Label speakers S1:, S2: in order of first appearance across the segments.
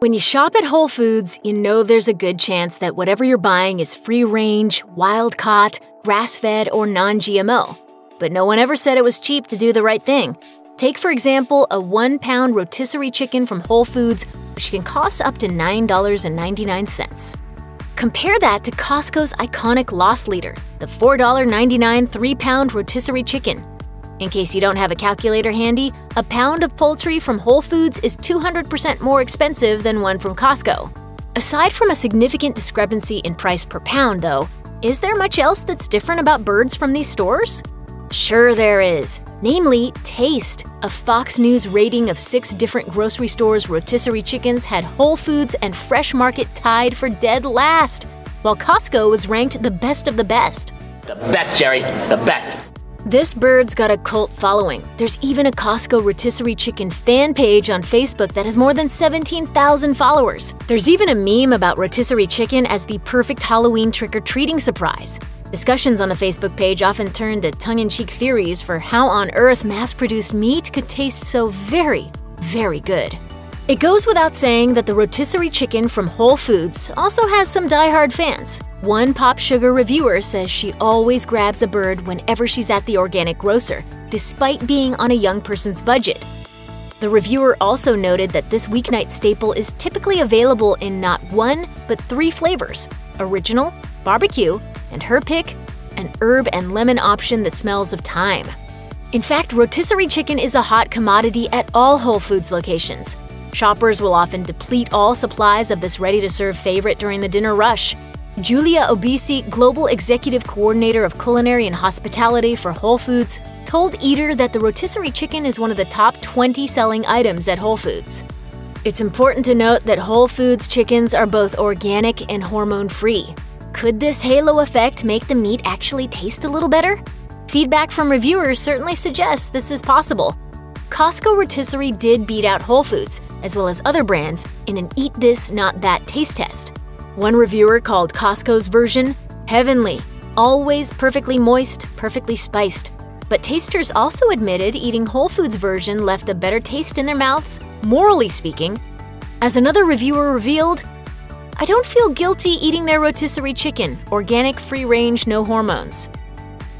S1: When you shop at Whole Foods, you know there's a good chance that whatever you're buying is free range, wild caught, grass fed, or non GMO. But no one ever said it was cheap to do the right thing. Take, for example, a one pound rotisserie chicken from Whole Foods, which can cost up to $9.99. Compare that to Costco's iconic loss leader, the $4.99 three pound rotisserie chicken. In case you don't have a calculator handy, a pound of poultry from Whole Foods is 200% more expensive than one from Costco. Aside from a significant discrepancy in price per pound, though, is there much else that's different about birds from these stores? Sure, there is. Namely, taste. A Fox News rating of six different grocery stores' rotisserie chickens had Whole Foods and Fresh Market tied for dead last, while Costco was ranked the best of the best.
S2: The best, Jerry. The best.
S1: This bird's got a cult following. There's even a Costco rotisserie chicken fan page on Facebook that has more than 17,000 followers. There's even a meme about rotisserie chicken as the perfect Halloween trick or treating surprise. Discussions on the Facebook page often turn to tongue in cheek theories for how on earth mass produced meat could taste so very, very good. It goes without saying that the rotisserie chicken from Whole Foods also has some die-hard fans. One Pop Sugar reviewer says she always grabs a bird whenever she's at the organic grocer, despite being on a young person's budget. The reviewer also noted that this weeknight staple is typically available in not one, but three flavors original, barbecue, and her pick, an herb and lemon option that smells of thyme. In fact, rotisserie chicken is a hot commodity at all Whole Foods locations. Shoppers will often deplete all supplies of this ready to serve favorite during the dinner rush. Julia Obisi, Global Executive Coordinator of Culinary and Hospitality for Whole Foods, told Eater that the rotisserie chicken is one of the top 20 selling items at Whole Foods. It's important to note that Whole Foods chickens are both organic and hormone free. Could this halo effect make the meat actually taste a little better? Feedback from reviewers certainly suggests this is possible. Costco rotisserie did beat out Whole Foods, as well as other brands, in an eat this, not that taste test. One reviewer called Costco's version heavenly, always perfectly moist, perfectly spiced. But tasters also admitted eating Whole Foods version left a better taste in their mouths, morally speaking. As another reviewer revealed, I don't feel guilty eating their rotisserie chicken, organic, free range, no hormones.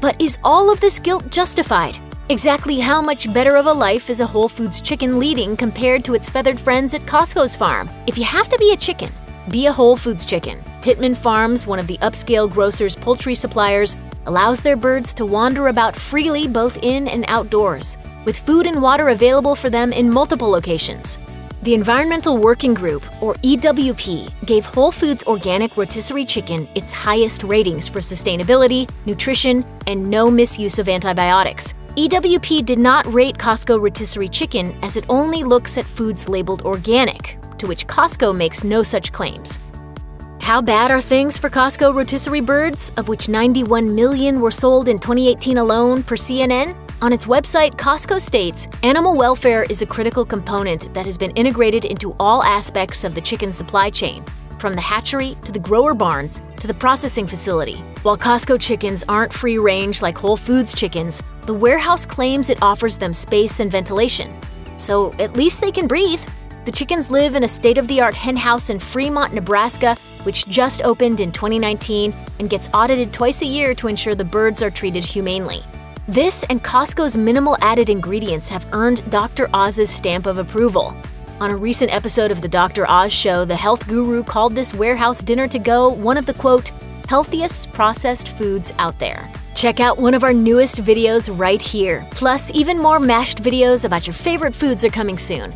S1: But is all of this guilt justified? Exactly how much better of a life is a Whole Foods chicken leading compared to its feathered friends at Costco's farm? If you have to be a chicken, be a Whole Foods chicken. Pitman Farms, one of the upscale grocer's poultry suppliers, allows their birds to wander about freely both in and outdoors, with food and water available for them in multiple locations. The Environmental Working Group, or EWG, gave Whole Foods organic rotisserie chicken its highest ratings for sustainability, nutrition, and no misuse of antibiotics. EWG did not rate Costco rotisserie chicken as it only looks at foods labeled organic, to which Costco makes no such claims. How bad are things for Costco rotisserie birds, of which 91 million were sold in 2018 alone, per CNN? On its website, Costco states animal welfare is a critical component that has been integrated into all aspects of the chicken supply chain, from the hatchery to the grower barns to the processing facility. While Costco chickens aren't free range like Whole Foods chickens, the warehouse claims it offers them space and ventilation. So at least they can breathe. The chickens live in a state of the art henhouse in Fremont, Nebraska, which just opened in 2019 and gets audited twice a year to ensure the birds are treated humanely. This and Costco's minimal added ingredients have earned Dr. Oz's stamp of approval. On a recent episode of the Dr. Oz show, the health guru called this warehouse dinner to go one of the quote, healthiest processed foods out there. Check out one of our newest videos right here. Plus, even more mashed videos about your favorite foods are coming soon.